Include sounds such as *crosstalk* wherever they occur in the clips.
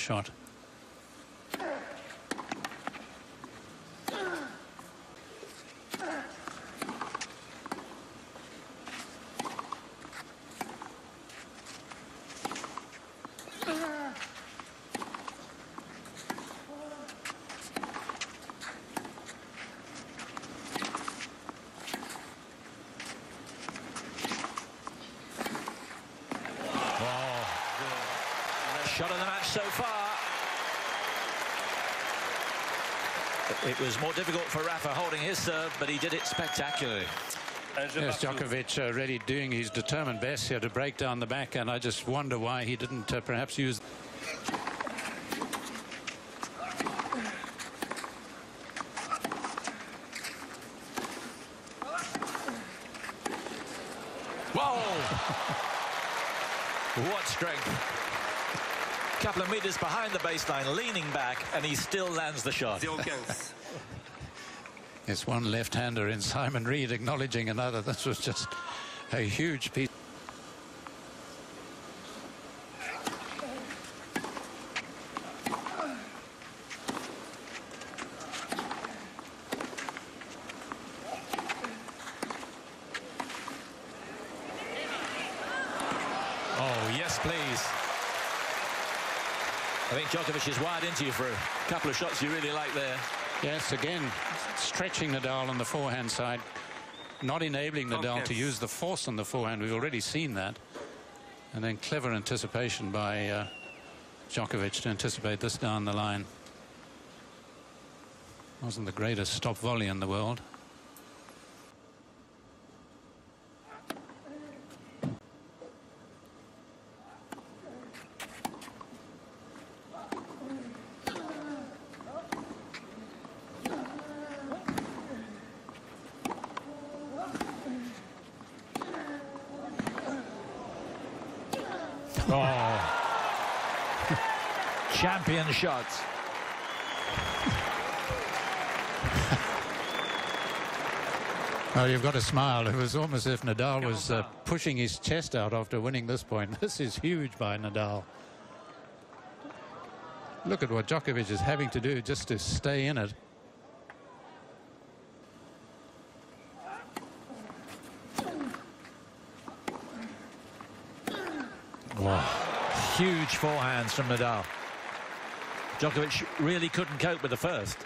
shot. Shot of the match so far. It was more difficult for Rafa holding his serve, but he did it spectacularly. Yes, Djokovic uh, really doing his determined best here to break down the back, and I just wonder why he didn't uh, perhaps use. Whoa! what strength. Couple of meters behind the baseline, leaning back, and he still lands the shot. It's one left-hander in Simon Reed acknowledging another. This was just a huge piece. Oh, yes, please. Is wide into you for a couple of shots you really like there. Yes, again, stretching Nadal on the forehand side, not enabling Nadal Okay. to use the force on the forehand. We've already seen that. And then clever anticipation by uh, Djokovic to anticipate this down the line. Wasn't the greatest stop volley in the world. Oh. Champion shots. *laughs* Oh, you've got to smile. It was almost as if Nadal was uh, pushing his chest out after winning this point. *laughs* This is huge by Nadal. Look at what Djokovic is having to do just to stay in it. Wow. Huge forehands from Nadal. Djokovic really couldn't cope with the first.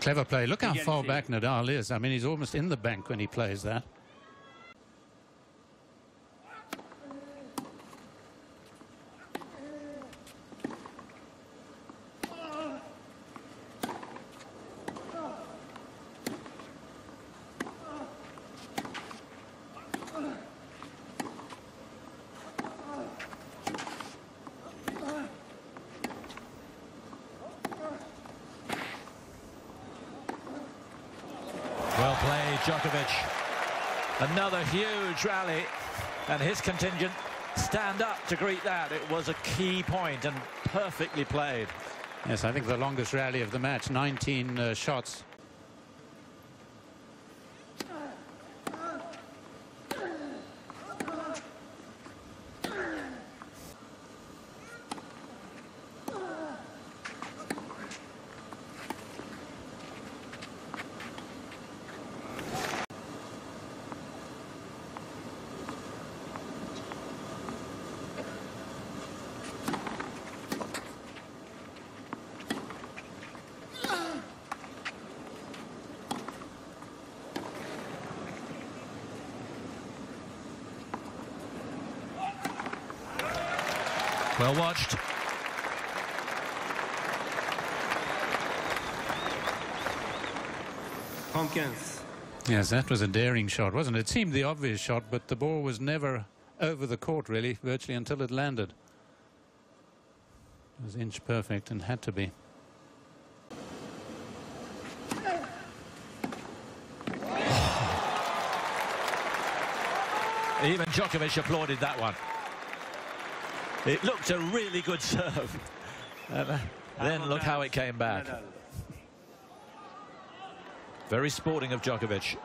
Clever play. Look how far back Nadal is. I mean, he's almost in the bank when he plays that. Well played, Djokovic. Another huge rally, and his contingent stand up to greet that. It was a key point and perfectly played. Yes, I think the longest rally of the match, 19 uh, shots. Well watched. Tompkins. Yes, that was a daring shot, wasn't it? It seemed the obvious shot, but the ball was never over the court, really, virtually until it landed. It was inch perfect and had to be. Even Djokovic applauded that one. It looked a really good serve. And, uh, then look how it came back. Very sporting of Djokovic.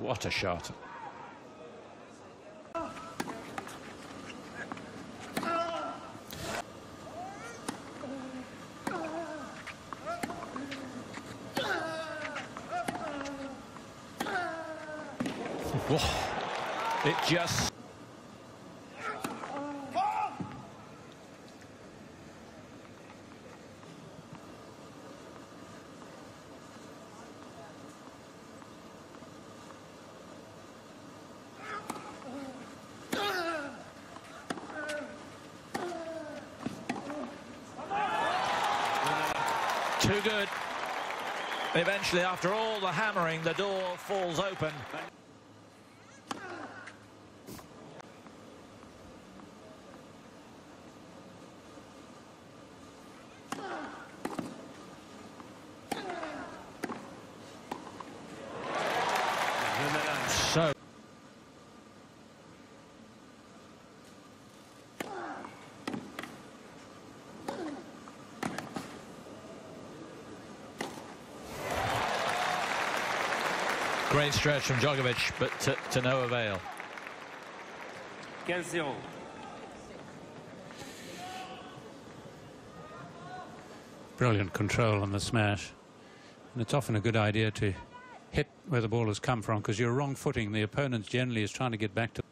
What a shot. Whoa. It just... Too good. Eventually, after all the hammering, the door falls open. So Great stretch from Djokovic, but to, to no avail. 15-0. Brilliant control on the smash. And it's often a good idea to hit where the ball has come from because you're wrong footing. The opponent generally is trying to get back to.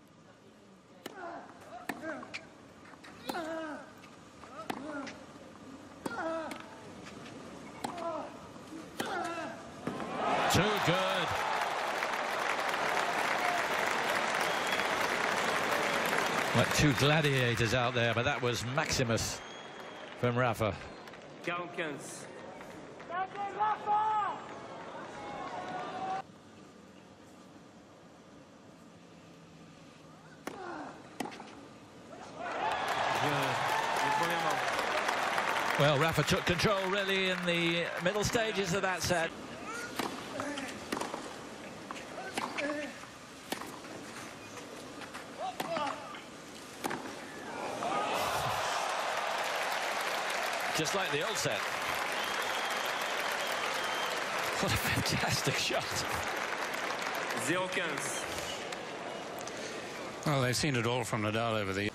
Too good. Like two gladiators out there, but that was Maximus from Rafa. 45. Well, Rafa took control really in the middle stages of that set. Just like the old set. What a fantastic shot. 0-15. Well, they've seen it all from Nadal over the.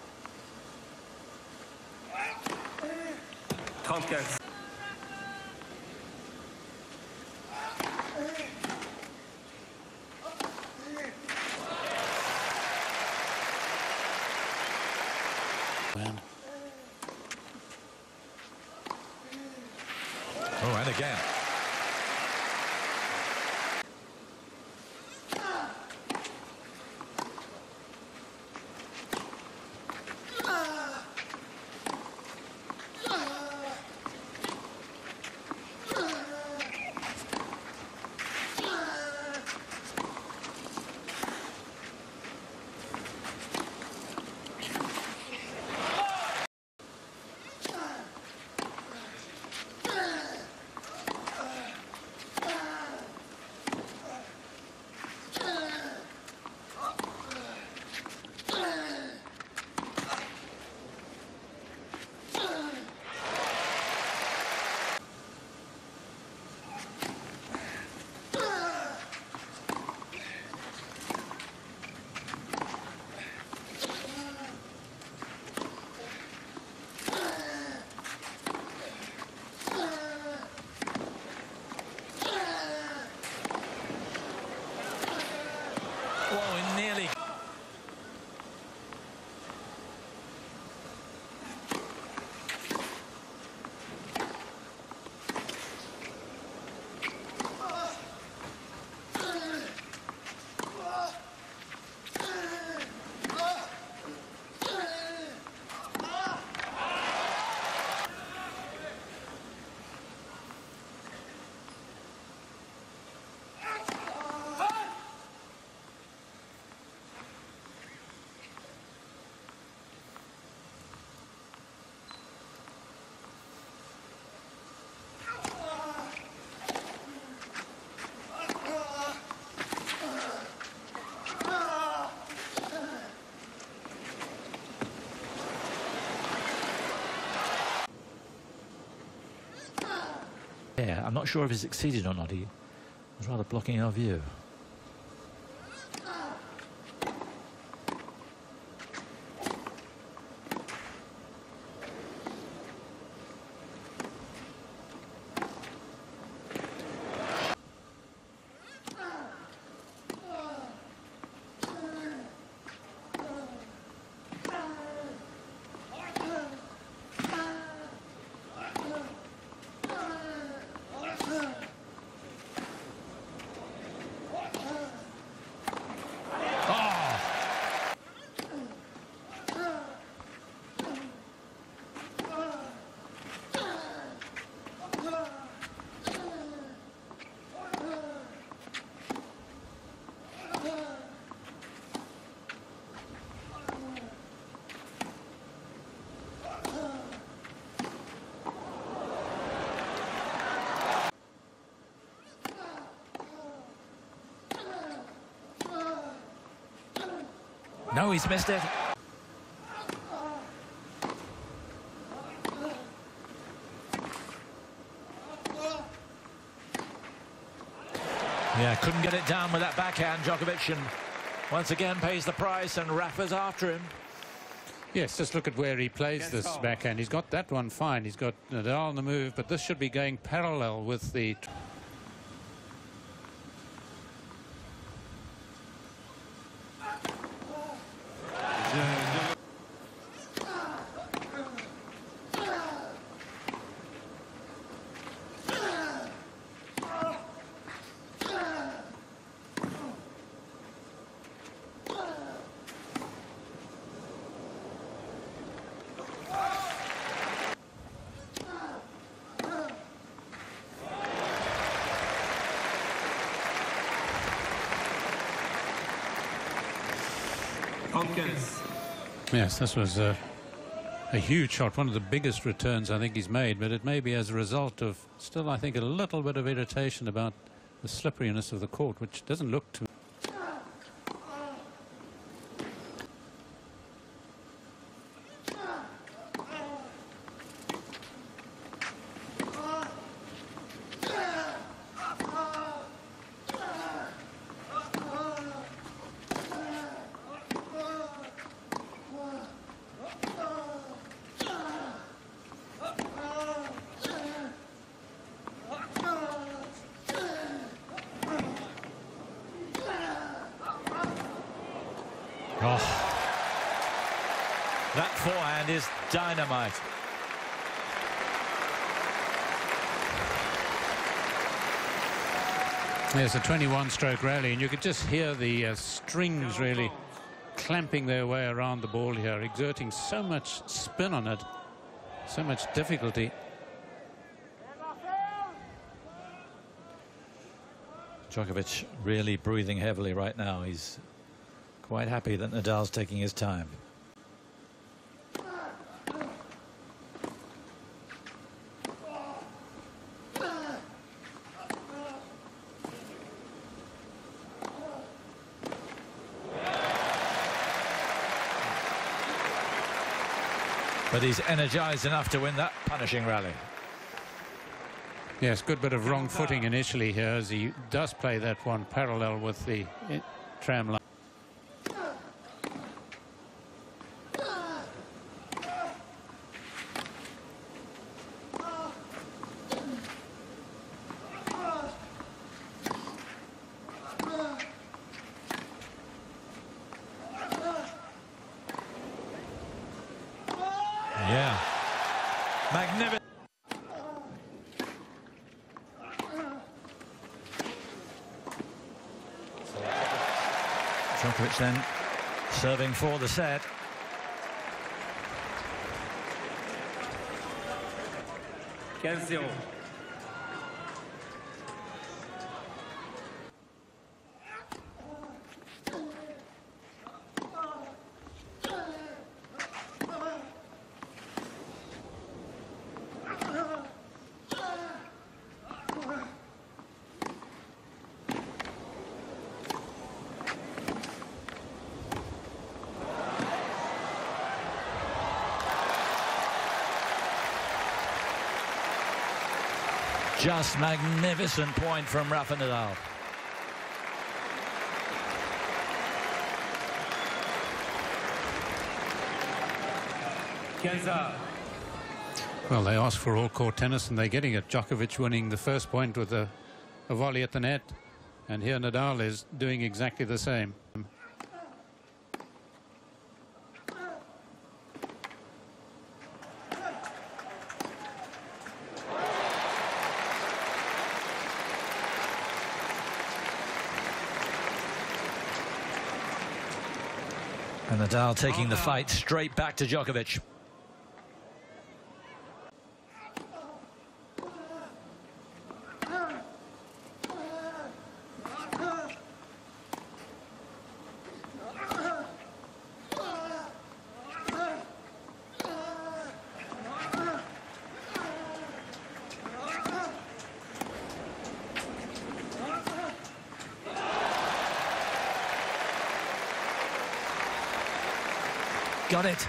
35. Yeah, I'm not sure if he succeeded or not. He was rather blocking our view. No, he's missed it. Yeah, couldn't get it down with that backhand, Djokovic, and once again pays the price, and Rafa's after him. Yes, just look at where he plays this backhand. He's got that one fine. He's got Nadal on the move, but this should be going parallel with the... Yes, this was a, a huge shot, one of the biggest returns I think he's made, but it may be as a result of still, I think, a little bit of irritation about the slipperiness of the court, which doesn't look too... Oh. That forehand is dynamite. There's a 21-stroke rally, and you could just hear the uh, strings really clamping their way around the ball here, exerting so much spin on it, so much difficulty. Djokovic really breathing heavily right now. He's quite happy that Nadal's taking his time. But he's energised enough to win that punishing rally. Yes, good bit of wrong footing initially here as he does play that one parallel with the tram line. Yeah. Magnificent. Djokovic then serving for the set. Quinze Just magnificent point from Rafa Nadal. Quinze Well, they ask for all court tennis and they're getting it. Djokovic winning the first point with a, a volley at the net. And here Nadal is doing exactly the same. And Nadal taking the fight straight back to Djokovic. Got it.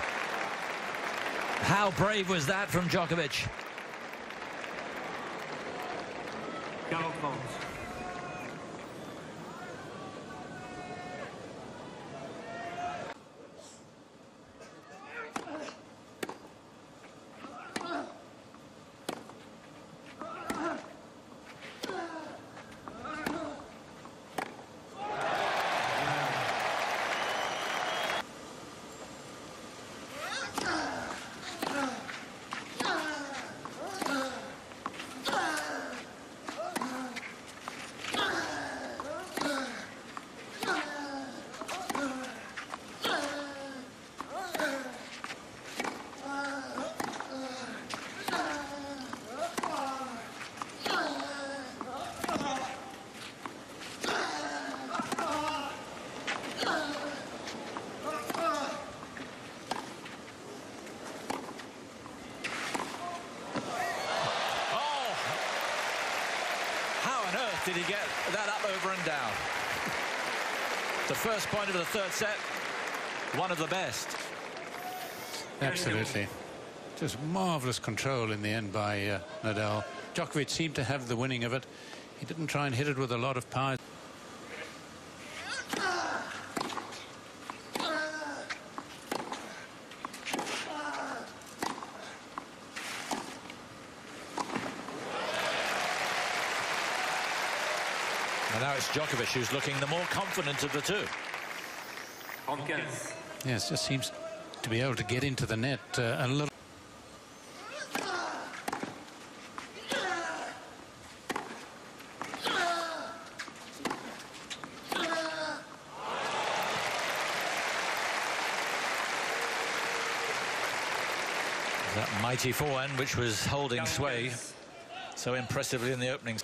How brave was that from Djokovic? 40 Oh! How on earth did he get that up, over and down? The first point of the third set, one of the best. Absolutely. Just marvellous control in the end by uh, Nadal. Djokovic seemed to have the winning of it. He didn't try and hit it with a lot of power. And now it's Djokovic who's looking the more confident of the two. 35 Yes, just seems to be able to get into the net uh, a little. That mighty forehand which was holding sway so impressively in the opening.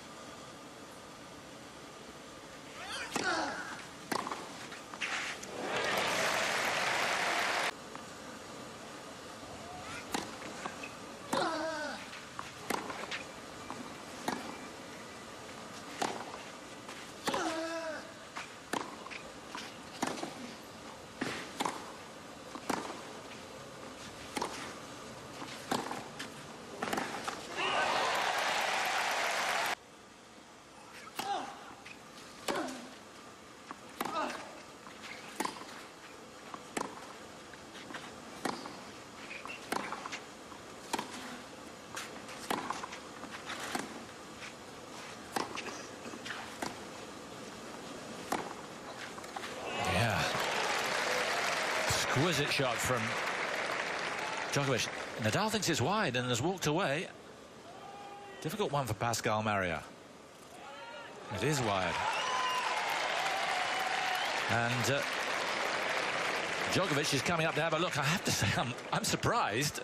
Yeah. Exquisite shot from Djokovic. Nadal thinks it's wide and has walked away. Difficult one for Pascal Maria. It is wide. And uh, Djokovic is coming up to have a look. I have to say, I'm, I'm surprised.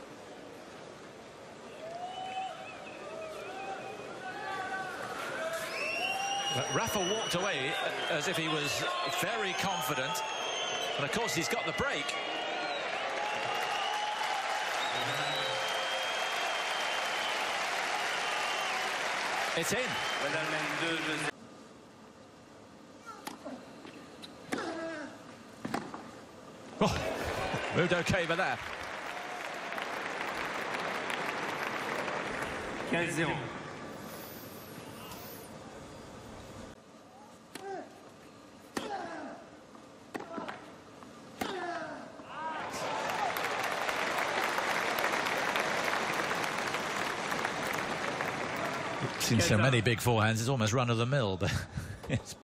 But Rafa walked away as if he was very confident. And of course, he's got the break. It's in. Medal 2, deuxième. Oh, moved okay with that. 15 Seen so many big forehands, it's almost run of the mill. But *laughs* it's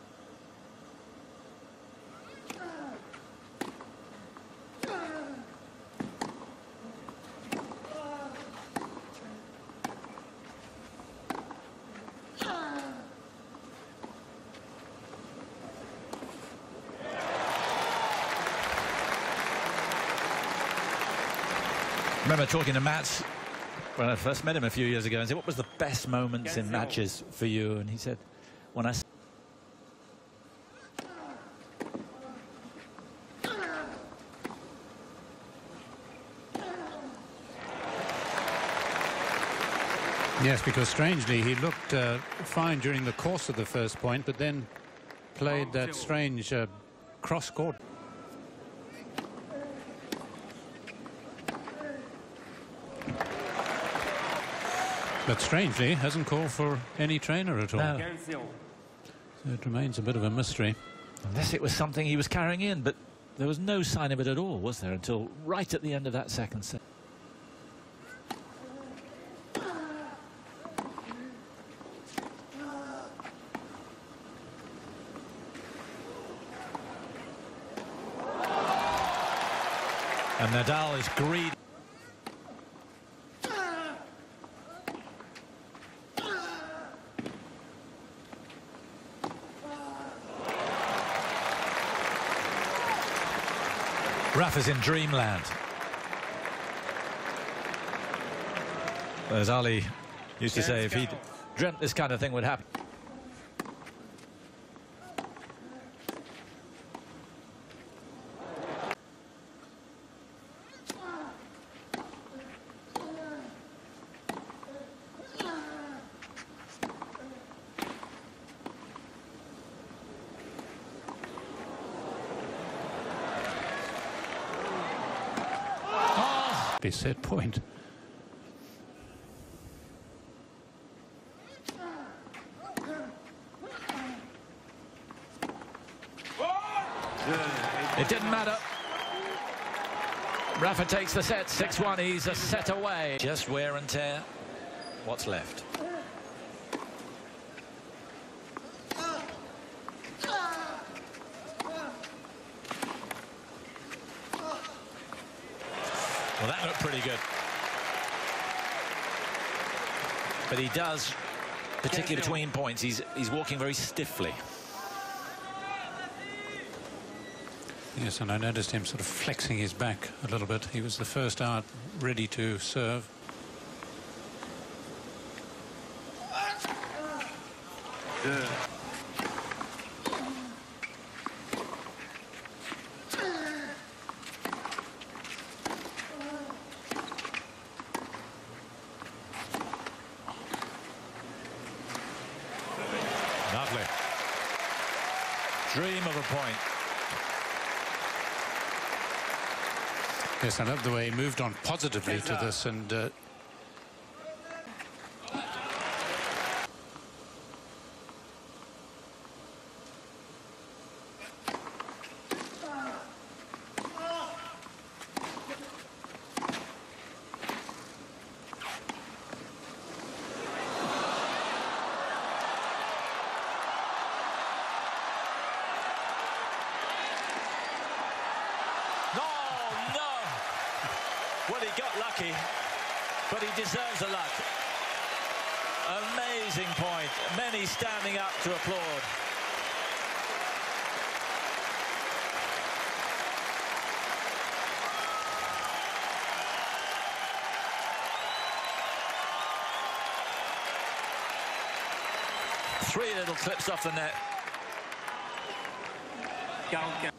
remember talking to Mats when I first met him a few years ago and said, what was the best moments in matches for you? And he said, when I... s- Yes, because strangely he looked uh, fine during the course of the first point, but then played that strange uh, cross But strangely, hasn't called for any trainer at all. No. So it remains a bit of a mystery. Unless it was something he was carrying in, but there was no sign of it at all, was there, until right at the end of that second set. And Nadal is greedy. Rafa's in dreamland. As Ali used to say, if he dreamt this kind of thing would happen. Be set point. It didn't matter. Rafa takes the set, 6-1. He's a set away. Just wear and tear. What's left? Well, that looked pretty good. But he does, particularly between points, he's he's walking very stiffly. Yes, and I noticed him sort of flexing his back a little bit. He was the first out, ready to serve. Lovely. Dream of a point. Yes, I love the way he moved on positively to this and uh, No, no. Well, he got lucky, but he deserves the luck. Amazing point. Many standing up to applaud. Three little clips off the net. 45.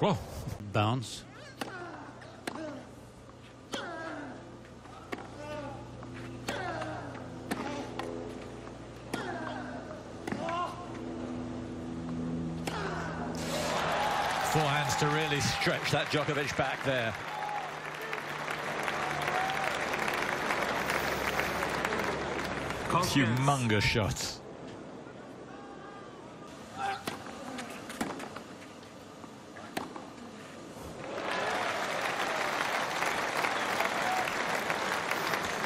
Whoa. bounce. Forehands to really stretch that Djokovic back there. Humongous shots.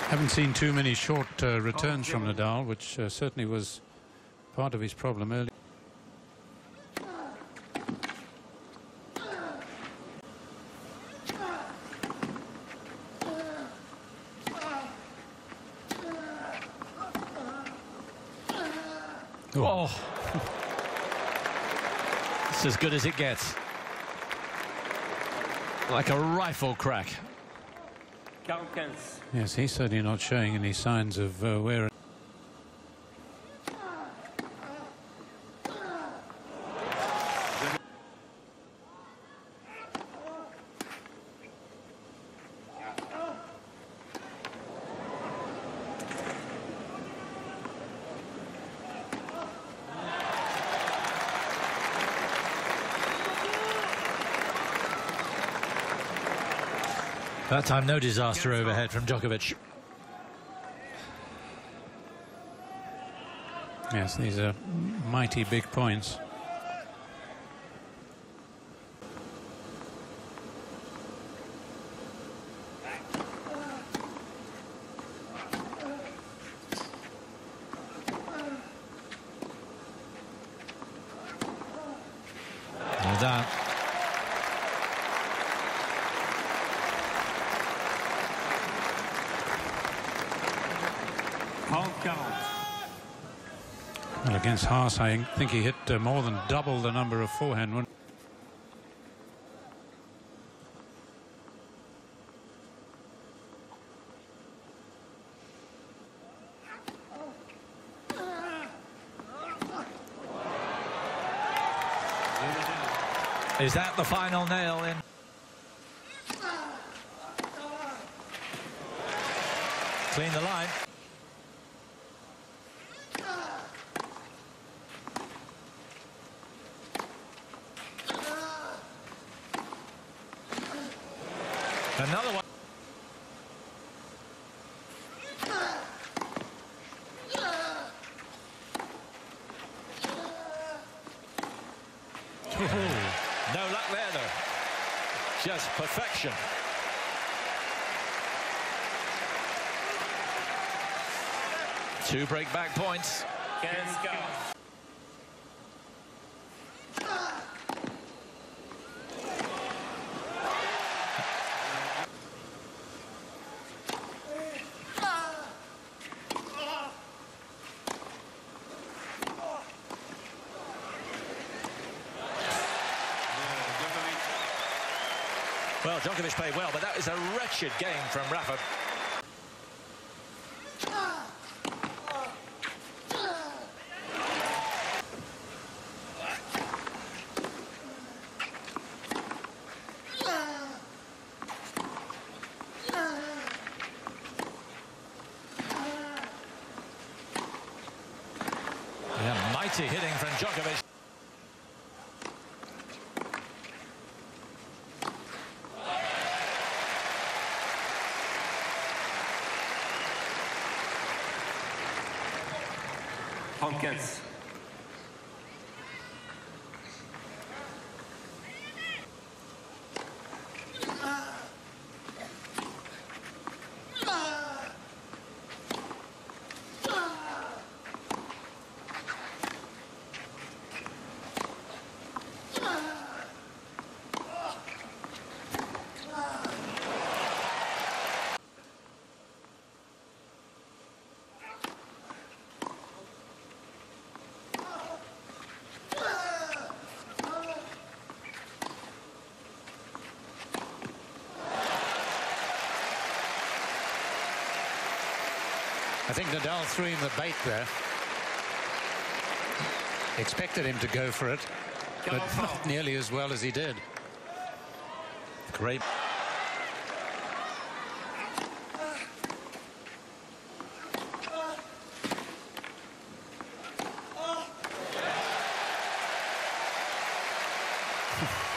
Haven't seen too many short uh, returns from Nadal, which uh, certainly was part of his problem earlier. Oh. it's as good as it gets. Like a rifle crack. Yes, he's certainly not showing any signs of uh, wear. Time, no disaster overhead from Djokovic. Yes, these are mighty big points. Well, against Haas, I think he hit uh, more than double the number of forehand. One. Is that the final nail in? Clean the line. Another one. No luck there, though. Just perfection. Two break back points. Well, Djokovic played well, but that is a wretched game from Rafa. Yeah, hitting from Djokovic. Hawkins. I think Nadal threw him the bait there. Expected him to go for it, but not nearly as well as he did. Great.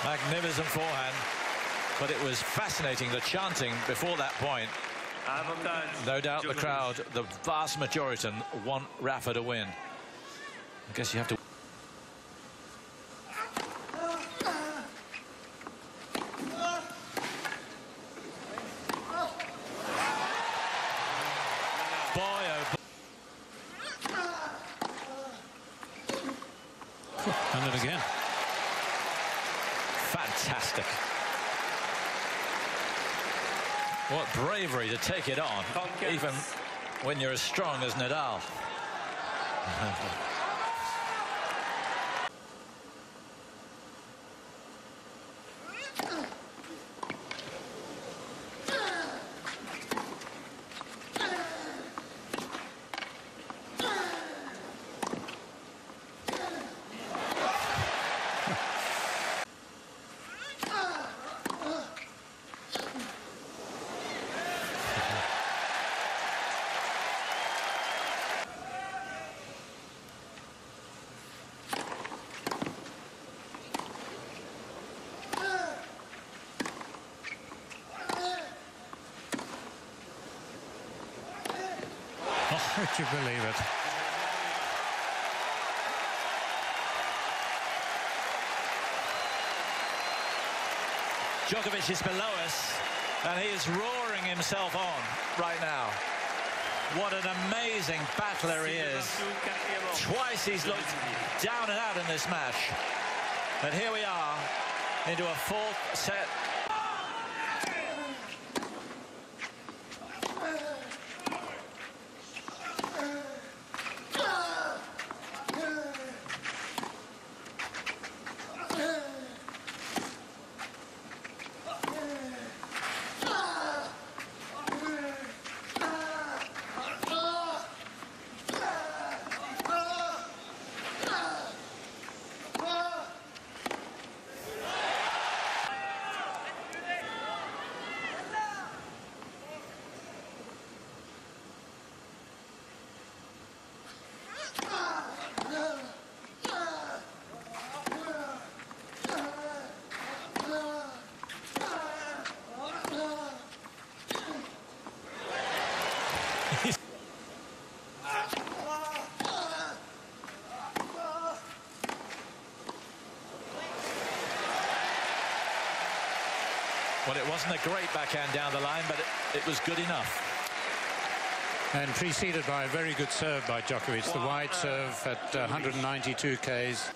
Magnificent forehand, but it was fascinating the chanting before that point. No doubt the crowd, the vast majority, want Rafa to win. I guess you have to. Boy, oh boy. Done it again. Fantastic. What bravery to take it on, Conquest. even when you're as strong as Nadal. *laughs* Would you believe it? Djokovic is below us, and he is roaring himself on right now. What an amazing battler he is. Twice he's looked down and out in this match. And here we are into a fourth set wasn't a great backhand down the line, but it, it was good enough. And preceded by a very good serve by Djokovic, the wide serve at uh, 192 Ks.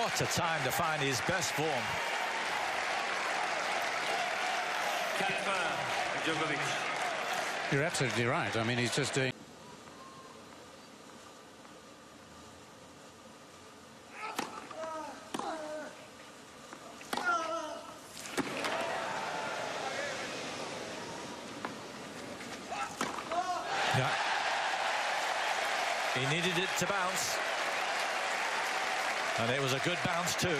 What a time to find his best form. You're absolutely right. I mean, he's just doing. Yeah. He needed it to bounce. And it was a good bounce too.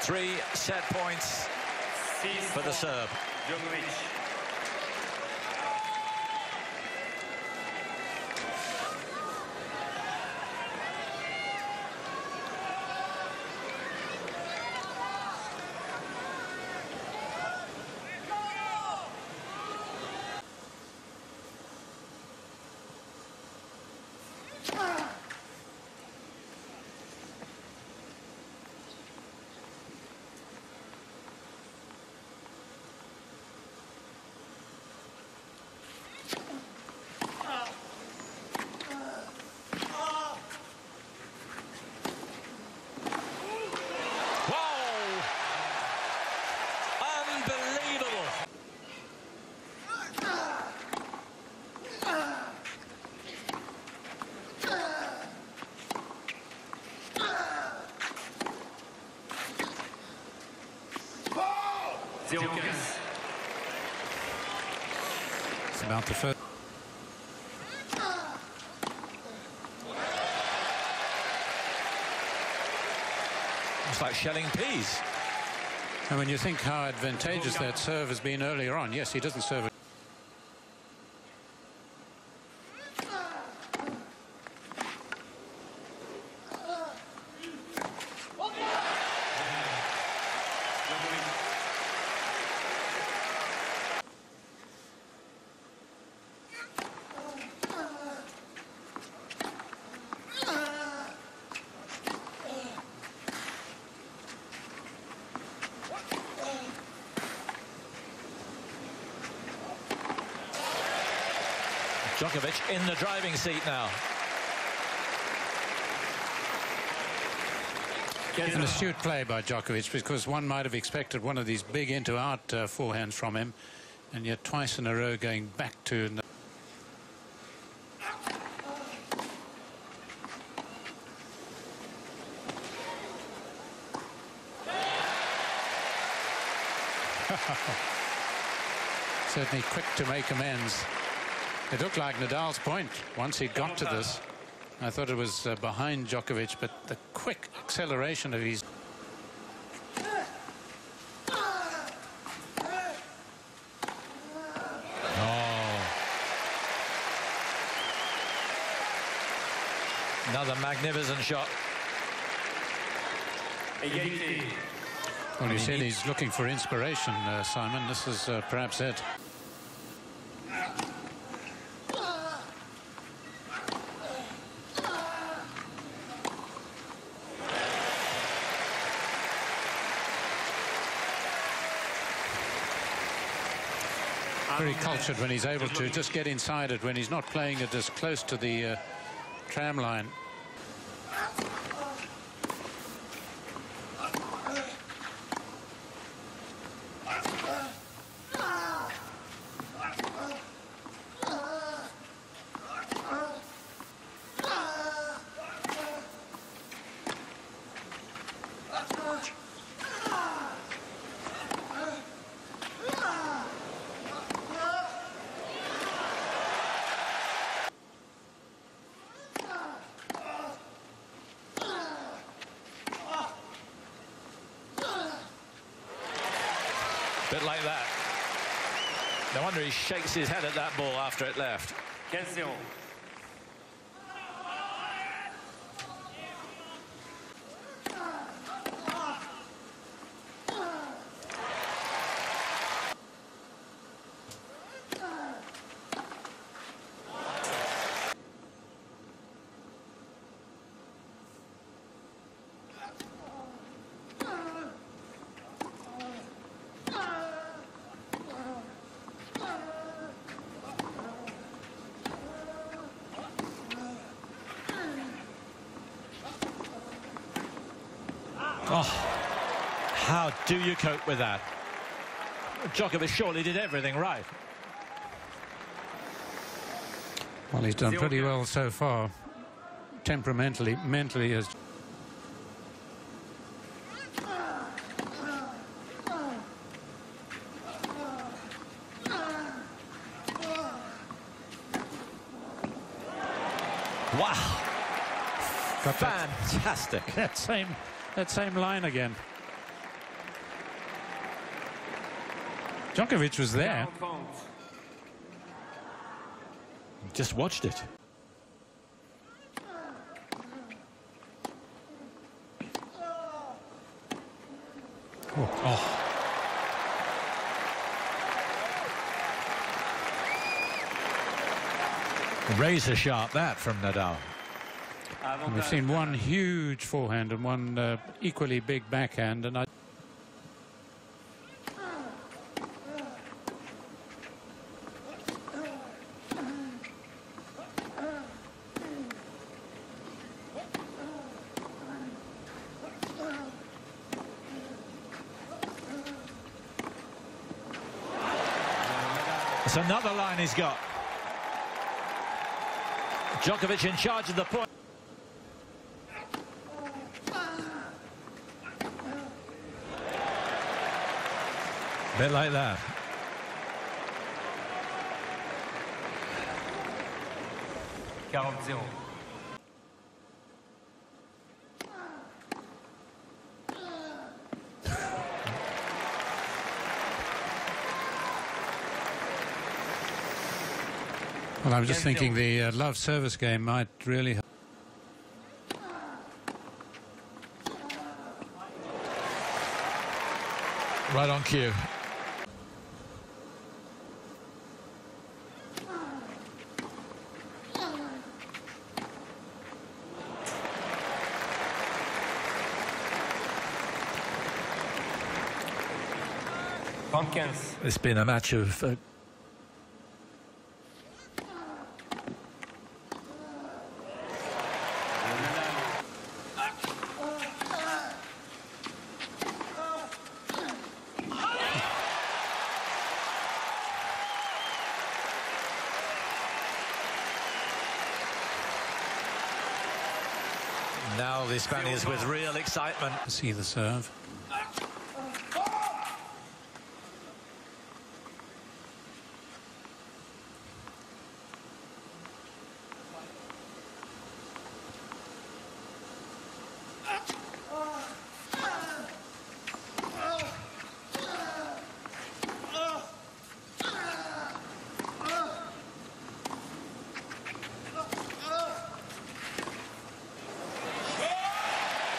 Three set points for the Serb. Djokovic. Whoa! Unbelievable. Zero quinze. It's about the first. It's like shelling peas. And when you think how advantageous that serve has been earlier on, yes, he doesn't serve it. Djokovic in the driving seat now. An astute play by Djokovic because one might have expected one of these big into-out uh, forehands from him, and yet twice in a row going back to. *laughs* Certainly quick to make amends. It looked like Nadal's point once he got to this. I thought it was uh, behind Djokovic, but the quick acceleration of his Another magnificent shot. Well, you said he's looking for inspiration, uh, Simon. This is uh, perhaps it. Very cultured when he's able to just get inside it when he's not playing it as close to the uh, tram line. Bit like that. No wonder he shakes his head at that ball after it left. 15-0. How do you cope with that? Djokovic surely did everything right. Well, he's done pretty well so far. Temperamentally, mentally, as Wow, fantastic. *laughs* that same that same line again. Djokovic was there. Just watched it. Oh. oh. Razor sharp that from Nadal. And we've seen one huge forehand and one uh, equally big backhand, and I. It's another line he's got. Djokovic in charge of the point. Bit like that. Quarante. Well, I was just thinking the uh, love service game might really. Help. Right on cue. Trente-quinze. It's been a match of uh, Now the Spaniards with real excitement. See the serve.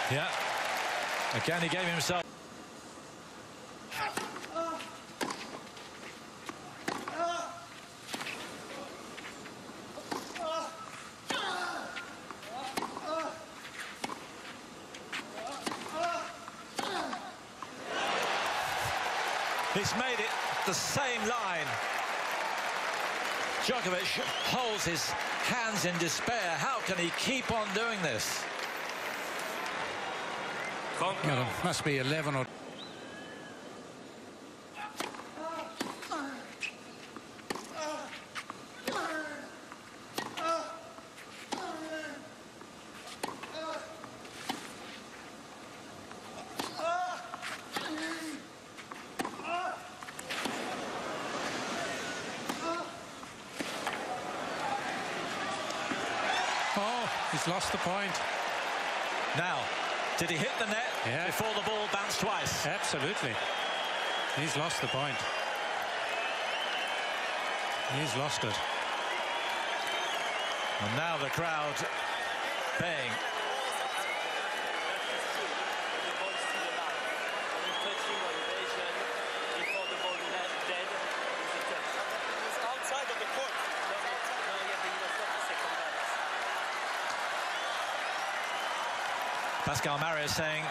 Yeah. Again, he gave himself. He's made it the same line. Djokovic holds his hands in despair. How can he keep on doing this? Must be 11 or Oh, he's lost the point. Now, did he hit the net Yeah. before the ball bounced twice? Absolutely. He's lost the point. He's lost it. And now the crowd baying. The ball is still alive. Only touching or evasion before the ball net dead is a touch. It's outside of the court. No, no, no, yeah, but he was not the second bounce. Pascal Maria saying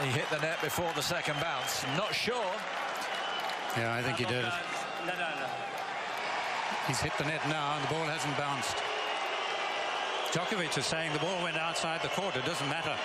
he hit the net before the second bounce. Not sure. Yeah, I think he did. No, no, no. He's hit the net now and the ball hasn't bounced. Djokovic is saying the ball went outside the court. It doesn't matter.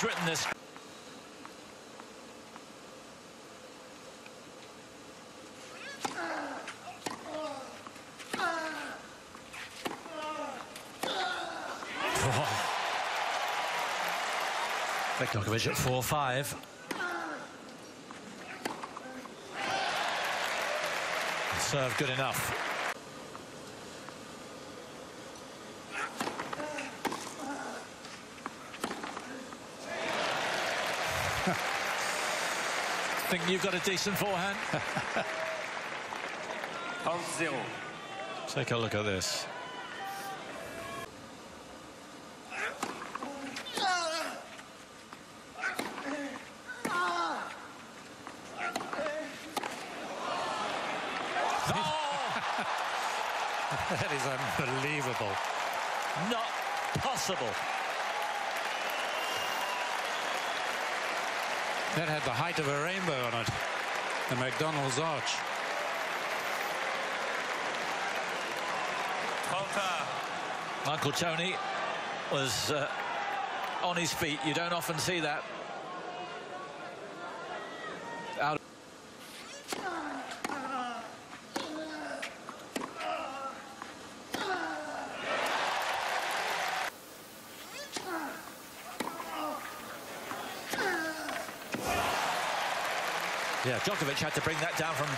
Who's written this? *laughs* Djokovic at 4-5. Serve good enough. Think you've got a decent forehand? *laughs* Count zero. Take a look at this. Oh! *laughs* That is unbelievable. Not possible. That had the height of a rainbow on it. The McDonald's arch. Michael Tony was uh, on his feet. You don't often see that. Out. Yeah, Djokovic had to bring that down from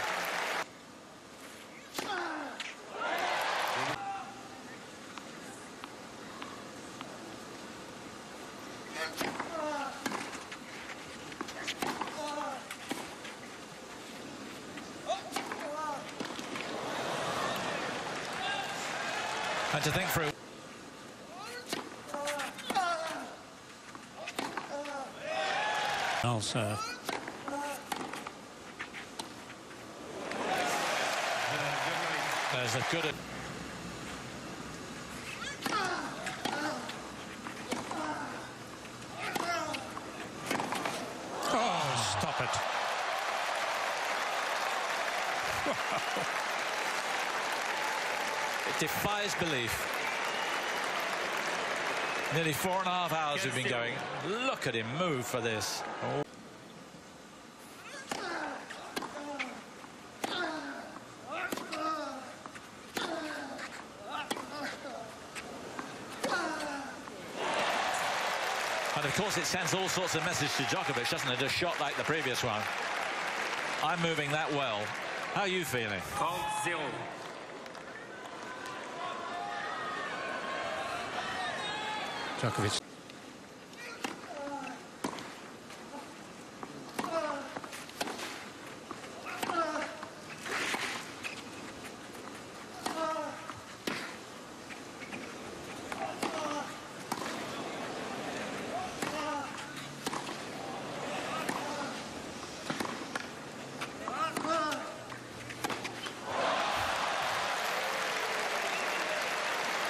And to think through. I'll serve. There's a good. Oh, stop it. *laughs* It defies belief. Nearly four and a half hours we've been going. Look at him move for this. Oh. of course, it sends all sorts of messages to Djokovic, doesn't it? A shot like the previous one. I'm moving that well. How are you feeling? 30-0. Djokovic.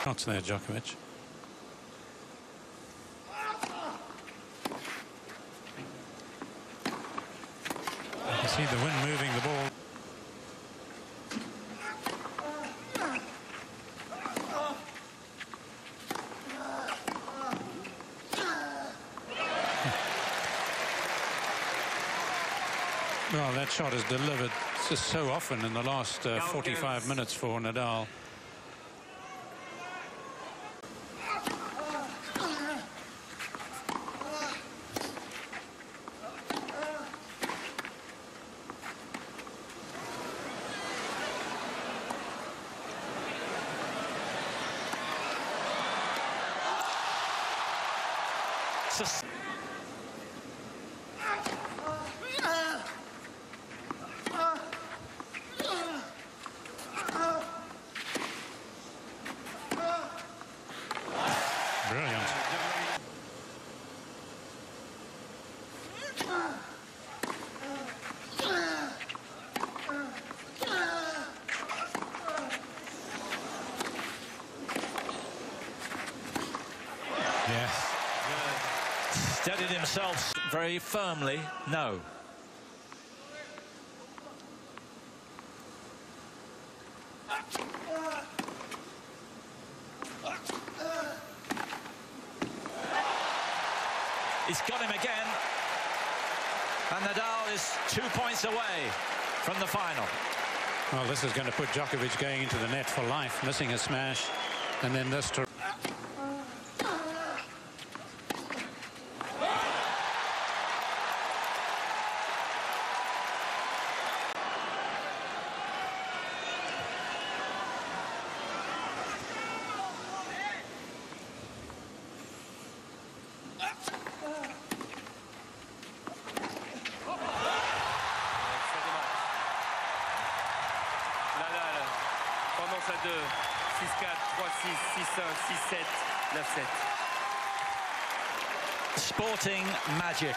Shots there, Djokovic. You can see the wind moving the ball. Well, that shot is delivered so often in the last uh, 45 minutes for Nadal. Sus- Brilliant. Yes. Steadied himself very firmly. No. He's got him again. And Nadal is two points away from the final. Well, this is going to put Djokovic going into the net for life, missing a smash, and then this to magic.